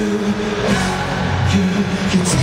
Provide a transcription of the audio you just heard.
you, you, you